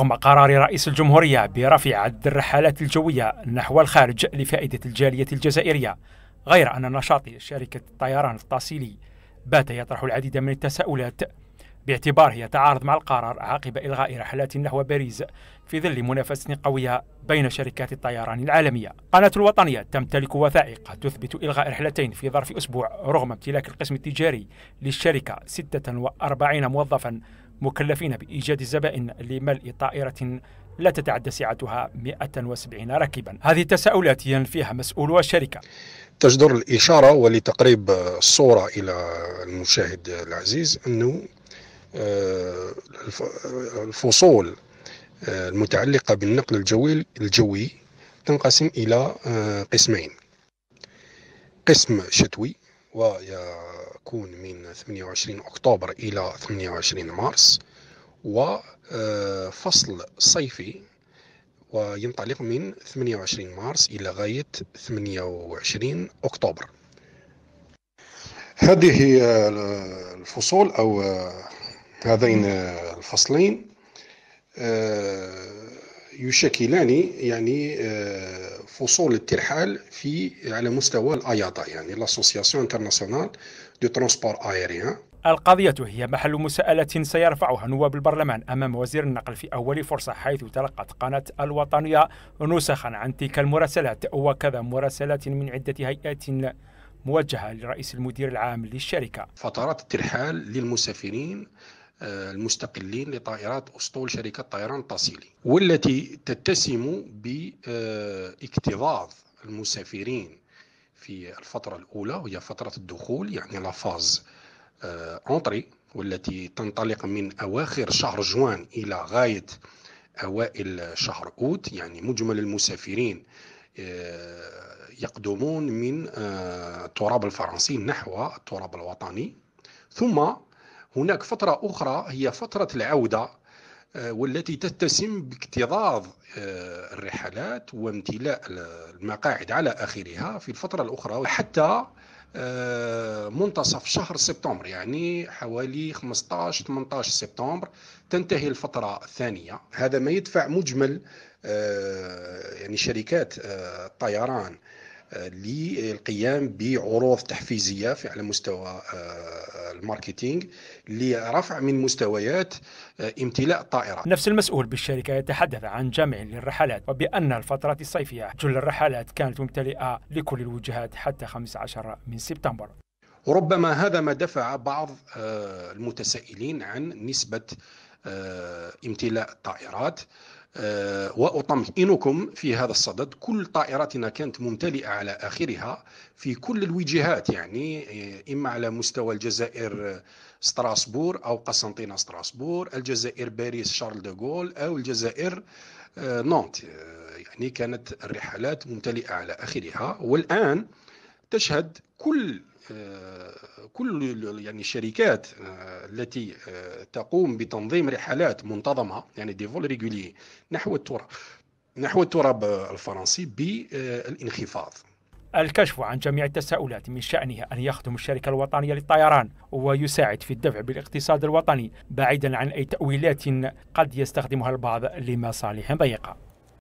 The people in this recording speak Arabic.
رغم قرار رئيس الجمهورية برفع عدد الرحلات الجوية نحو الخارج لفائدة الجالية الجزائرية غير أن نشاط شركة الطيران الطاسيلي بات يطرح العديد من التساؤلات باعتباره يتعارض مع القرار عقب إلغاء رحلات نحو باريس في ظل منافسة قوية بين شركات الطيران العالمية. قناة الوطنية تمتلك وثائق تثبت إلغاء رحلتين في ظرف أسبوع رغم امتلاك القسم التجاري للشركة 46 موظفا مكلفين بإيجاد الزبائن لملء طائرة لا تتعدى سعتها 170 راكبا. هذه التساؤلات ينفيها مسؤولو الشركة. تجدر الإشارة ولتقريب الصورة إلى المشاهد العزيز أنه آه، الفصول آه، المتعلقة بالنقل الجوي الجوي تنقسم إلى آه، قسمين. قسم شتوي ويكون من 28 أكتوبر إلى 28 مارس وفصل صيفي وينطلق من 28 مارس إلى غاية 28 أكتوبر. هذه الفصول أو هذين الفصلين يشكلان يعني فصول الترحال في على مستوى ال IATA يعني l'Association internationale du transport aérien القضية هي محل مساءلة سيرفعها نواب البرلمان أمام وزير النقل في أول فرصة حيث تلقت قناة الوطنية نسخا عن تلك المراسلات وكذا مراسلات من عدة هيئات موجهة لرئيس المدير العام للشركة. فترات الترحال للمسافرين المستقلين لطائرات أسطول شركة طيران طاسيلي والتي تتسم باكتظاظ المسافرين في الفترة الأولى وهي فترة الدخول يعني لافاز أونتري آه، والتي تنطلق من أواخر شهر جوان إلى غاية أوائل شهر أوت يعني مجمل المسافرين آه، يقدمون من التراب الفرنسي نحو التراب الوطني ثم هناك فترة أخرى هي فترة العودة آه، والتي تتسم باكتظاظ آه، الرحلات وامتلاء المقاعد على آخرها في الفترة الأخرى حتى آه، منتصف شهر سبتمبر يعني حوالي 15 18 سبتمبر تنتهي الفترة الثانية. هذا ما يدفع مجمل يعني شركات الطيران للقيام بعروض تحفيزية في على مستوى آه، الماركتينج لرفع من مستويات آه، امتلاء الطائرات. نفس المسؤول بالشركة يتحدث عن جمع للرحلات وبأن الفترات الصيفية جل الرحلات كانت ممتلئة لكل الوجهات حتى 15 من سبتمبر. وربما هذا ما دفع بعض آه، المتسائلين عن نسبة امتلاء الطائرات وأطمئنكم في هذا الصدد. كل طائراتنا كانت ممتلئة على آخرها في كل الوجهات يعني آه، إما على مستوى الجزائر آه، ستراسبور أو قسنطينة ستراسبور الجزائر باريس شارل دوغول أو الجزائر نانت. يعني كانت الرحلات ممتلئة على آخرها. والآن تشهد كل كل يعني الشركات آه، التي آه، تقوم بتنظيم رحلات منتظمة يعني des vols réguliers نحو التراب نحو التراب الفرنسي بالانخفاض. الكشف عن جميع التساؤلات من شأنه أن يخدم الشركة الوطنية للطيران ويساعد في الدفع بالاقتصاد الوطني بعيدا عن أي تأويلات قد يستخدمها البعض لمصالح ضيقة.